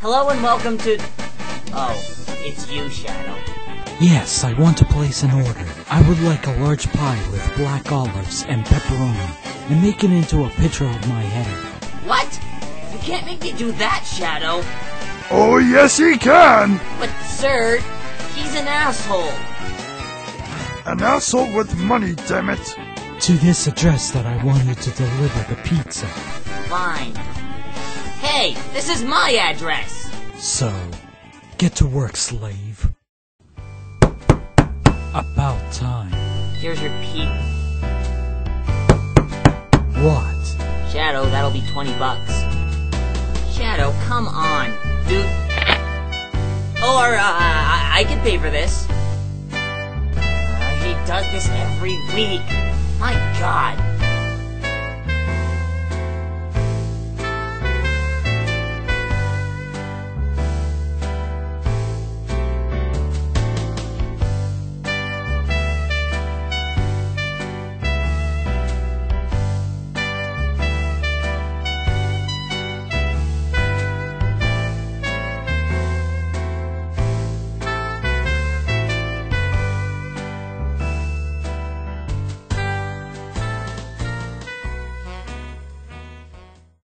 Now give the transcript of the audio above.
Hello and welcome to... Oh, it's you, Shadow. Yes, I want to place an order. I would like a large pie with black olives and pepperoni, and make it into a picture of my head. What? You can't make me do that, Shadow. Oh, yes, he can! But, sir, he's an asshole. An asshole with money, damn it! To this address that I want you to deliver the pizza. Fine. Hey, this is my address. So, get to work, slave. About time. Here's your peep. What? Shadow, that'll be 20 bucks. Shadow, come on. Dude. Or, uh, I, I can pay for this. Uh, he does this every week. My god.